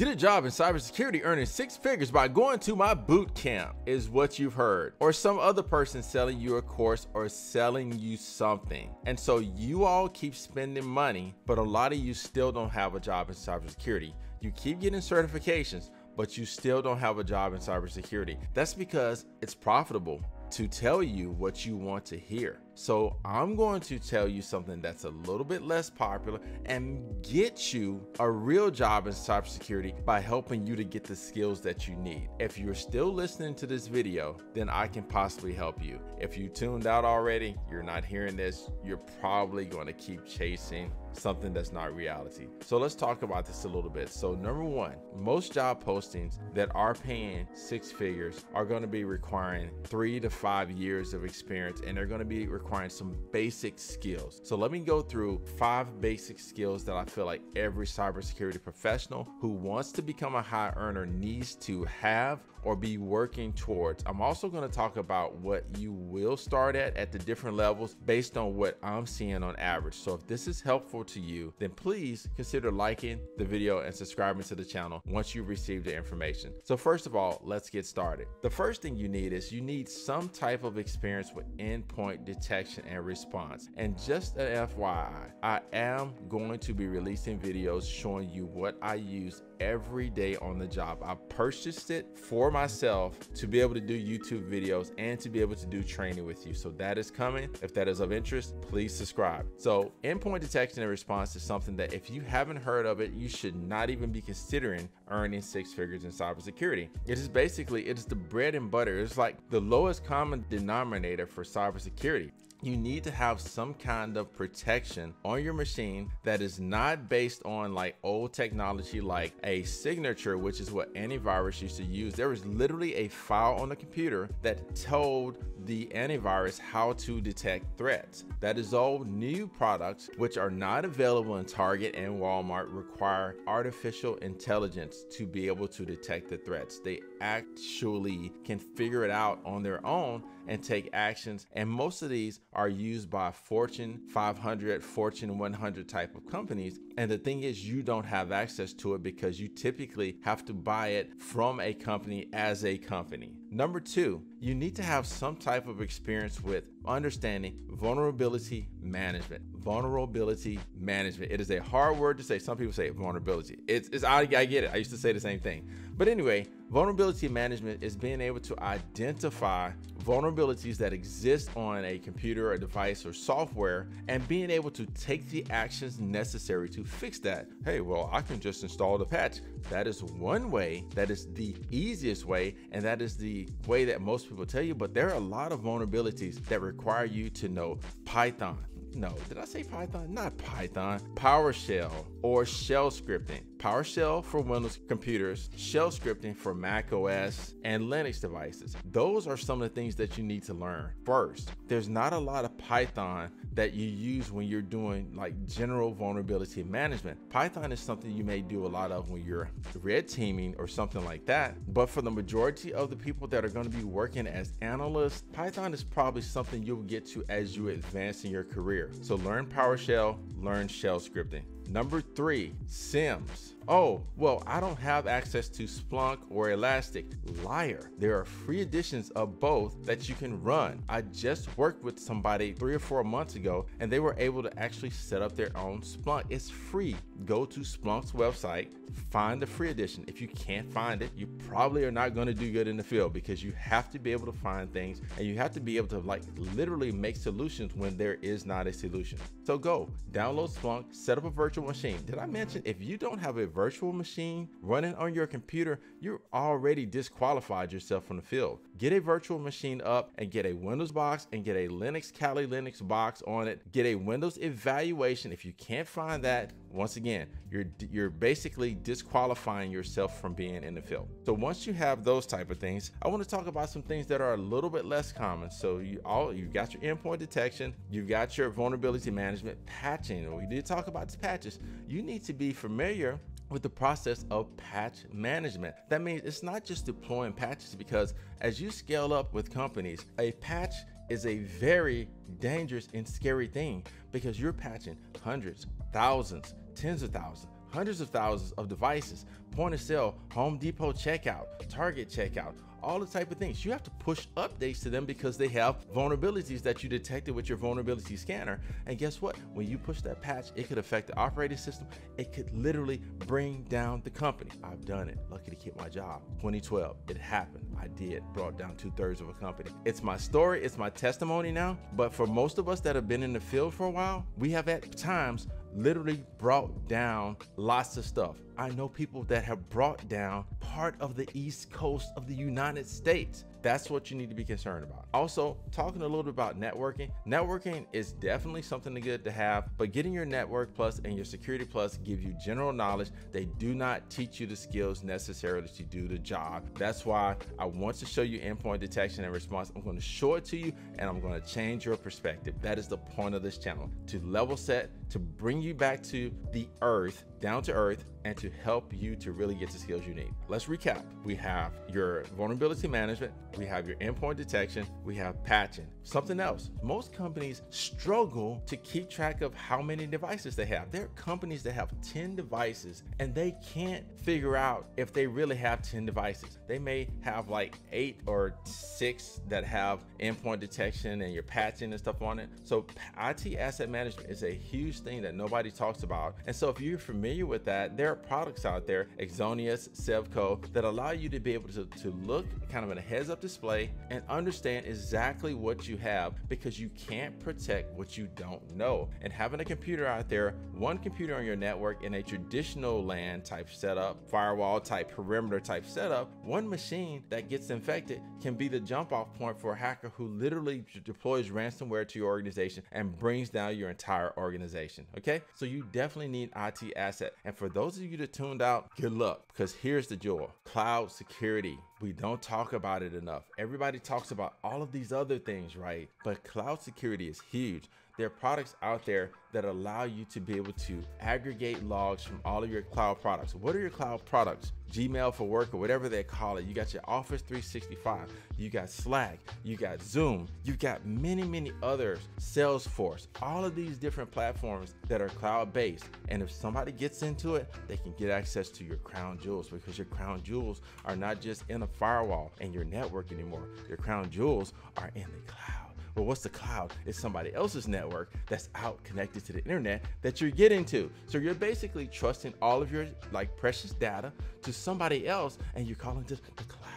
Get a job in cybersecurity earning six figures by going to my boot camp, is what you've heard. Or some other person selling you a course or selling you something. And so you all keep spending money, but a lot of you still don't have a job in cybersecurity. You keep getting certifications, but you still don't have a job in cybersecurity. That's because it's profitable to tell you what you want to hear. So I'm going to tell you something that's a little bit less popular and get you a real job in cybersecurity by helping you to get the skills that you need. If you're still listening to this video, then I can possibly help you. If you tuned out already, you're not hearing this, you're probably going to keep chasing something that's not reality. So let's talk about this a little bit. So number one, most job postings that are paying six figures are going to be requiring three to five years of experience and they're going to be requiring some basic skills. So let me go through five basic skills that I feel like every cybersecurity professional who wants to become a high earner needs to have or be working towards. I'm also going to talk about what you will start at at the different levels based on what I'm seeing on average. So if this is helpful to you, then please consider liking the video and subscribing to the channel once you receive the information. So first of all, let's get started. The first thing you need is you need some type of experience with endpoint detection and response. And just an FYI, I am going to be releasing videos showing you what I use every day on the job. I purchased it for myself to be able to do YouTube videos and to be able to do training with you. So that is coming. If that is of interest, please subscribe. So endpoint detection and response is something that if you haven't heard of it, you should not even be considering earning six figures in cybersecurity. It is basically, it is the bread and butter. It's like the lowest common denominator for cybersecurity you need to have some kind of protection on your machine that is not based on like old technology like a signature which is what antivirus used to use. There was literally a file on the computer that told the antivirus how to detect threats. That is all new products which are not available in target and walmart require artificial intelligence to be able to detect the threats. They actually can figure it out on their own and take actions. And most of these are used by Fortune 500, Fortune 100 type of companies. And the thing is, you don't have access to it because you typically have to buy it from a company as a company. Number two, you need to have some type of experience with understanding vulnerability management. Vulnerability management. It is a hard word to say. Some people say vulnerability. It's, it's I, I get it. I used to say the same thing. But anyway, vulnerability management is being able to identify vulnerabilities that exist on a computer, a device, or software, and being able to take the actions necessary to fix that. Hey, well, I can just install the patch. That is one way, that is the easiest way, and that is the way that most people tell you. But there are a lot of vulnerabilities that require you to know Python, no, did I say Python? Not Python, PowerShell or shell scripting. PowerShell for Windows computers, shell scripting for Mac OS and Linux devices. Those are some of the things that you need to learn. First, there's not a lot of Python that you use when you're doing like general vulnerability management. Python is something you may do a lot of when you're red teaming or something like that. But for the majority of the people that are going to be working as analysts, Python is probably something you'll get to as you advance in your career. So learn PowerShell, learn shell scripting. Number three, SIEMs. Oh, well, I don't have access to Splunk or Elastic. Liar. There are free editions of both that you can run. I just worked with somebody three or four months ago and they were able to actually set up their own Splunk. It's free. Go to Splunk's website, find the free edition. If you can't find it, you probably are not going to do good in the field because you have to be able to find things and you have to be able to like literally make solutions when there is not a solution. So go download Splunk, set up a virtual machine. Did I mention if you don't have a virtual machine running on your computer, you're already disqualified yourself from the field. Get a virtual machine up and get a Windows box and get a Linux Kali Linux box on it. Get a Windows evaluation. If you can't find that, once again, you're you're basically disqualifying yourself from being in the field. So once you have those type of things, I want to talk about some things that are a little bit less common. So you all you've got your endpoint detection, you've got your vulnerability management, patching. We did talk about the patches. You need to be familiar with the process of patch management. That means it's not just deploying patches because as you scale up with companies, a patch is a very dangerous and scary thing because you're patching hundreds, thousands, tens of thousands, hundreds of thousands of devices, point of sale, Home Depot checkout, Target checkout, all the type of things. You have to push updates to them because they have vulnerabilities that you detected with your vulnerability scanner. And guess what? When you push that patch, it could affect the operating system. It could literally bring down the company. I've done it. Lucky to keep my job. 2012, it happened. I did. Brought down two thirds of a company. It's my story. It's my testimony now. But for most of us that have been in the field for a while, we have at times literally brought down lots of stuff. I know people that have brought down part of the East Coast of the United States. That's what you need to be concerned about. Also, talking a little bit about networking. Networking is definitely something good to have, but getting your network plus and your security plus give you general knowledge. They do not teach you the skills necessarily to do the job. That's why I want to show you endpoint detection and response. I'm going to show it to you and I'm going to change your perspective. That is the point of this channel to level set, to bring you back to the earth down to earth and to help you to really get the skills you need. Let's recap. We have your vulnerability management, we have your endpoint detection, we have patching. Something else, most companies struggle to keep track of how many devices they have. There are companies that have 10 devices and they can't figure out if they really have 10 devices. They may have like eight or six that have endpoint detection and your patching and stuff on it. So IT asset management is a huge thing that nobody talks about. And so if you're familiar familiar with that, there are products out there, Axonius, Sevco, that allow you to be able to, to look kind of in a heads up display and understand exactly what you have because you can't protect what you don't know. And having a computer out there, one computer on your network in a traditional LAN type setup, firewall type, perimeter type setup, one machine that gets infected can be the jump off point for a hacker who literally deploys ransomware to your organization and brings down your entire organization. Okay, so you definitely need IT assets asset. And for those of you that tuned out, good luck because here's the jewel cloud security. We don't talk about it enough. Everybody talks about all of these other things, right? But cloud security is huge. There are products out there that allow you to be able to aggregate logs from all of your cloud products. What are your cloud products? Gmail for work or whatever they call it. You got your Office 365, you got Slack, you got Zoom, you got many, many others, Salesforce, all of these different platforms that are cloud based. And if somebody gets into it, they can get access to your crown jewels because your crown jewels are not just in a firewall and your network anymore. Your crown jewels are in the cloud. Well, what's the cloud? It's somebody else's network that's out connected to the internet that you're getting to. So you're basically trusting all of your like precious data to somebody else and you're calling it the cloud.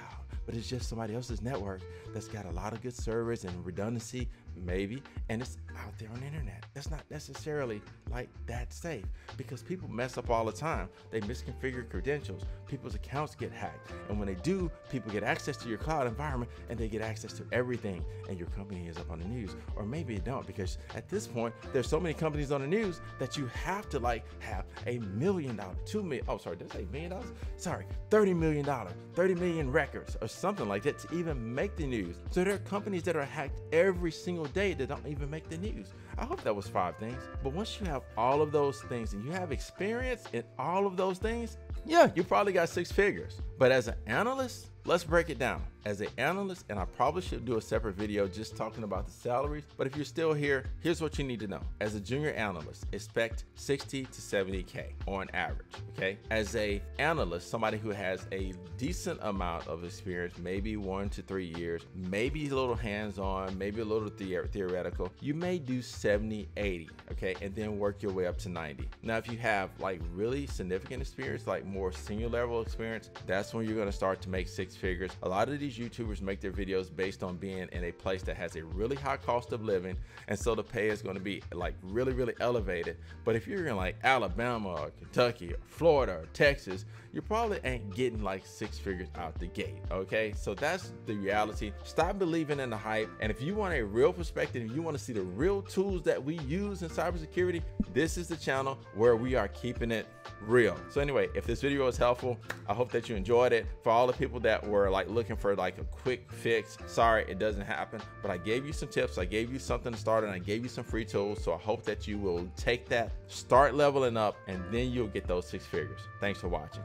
But it's just somebody else's network that's got a lot of good servers and redundancy maybe, and it's out there on the internet. That's not necessarily like that safe because people mess up all the time. They misconfigure credentials, people's accounts get hacked, and when they do, people get access to your cloud environment and they get access to everything, and your company is up on the news. Or maybe it don't because at this point, there's so many companies on the news that you have to like have a million dollar, two million, oh sorry, did I say million dollars? Sorry, 30 million dollar, 30 million records or something like that to even make the news. So there are companies that are hacked every single single day that don't even make the news. I hope that was five things. But once you have all of those things and you have experience in all of those things, yeah, you probably got six figures. But as an analyst, let's break it down as an analyst, and I probably should do a separate video just talking about the salaries. But if you're still here, here's what you need to know. As a junior analyst, expect 60 to 70K on average, okay? As a analyst, somebody who has a decent amount of experience, maybe one to three years, maybe a little hands-on, maybe a little the- theoretical, you may do 70, 80, okay? And then work your way up to 90. Now, if you have like really significant experience, like more senior level experience, that's when you're gonna start to make six figures. A lot of these YouTubers make their videos based on being in a place that has a really high cost of living, and so the pay is going to be like really, really elevated. But if you're in like Alabama or Kentucky or Florida or Texas, you probably ain't getting like six figures out the gate. Okay, so that's the reality. Stop believing in the hype. And if you want a real perspective, you want to see the real tools that we use in cybersecurity, this is the channel where we are keeping it real. So anyway, if this video was helpful, I hope that you enjoyed it. For all the people that were like looking for like a quick fix, sorry, it doesn't happen, but I gave you some tips. I gave you something to start and I gave you some free tools. So I hope that you will take that, start leveling up, and then you'll get those six figures. Thanks for watching.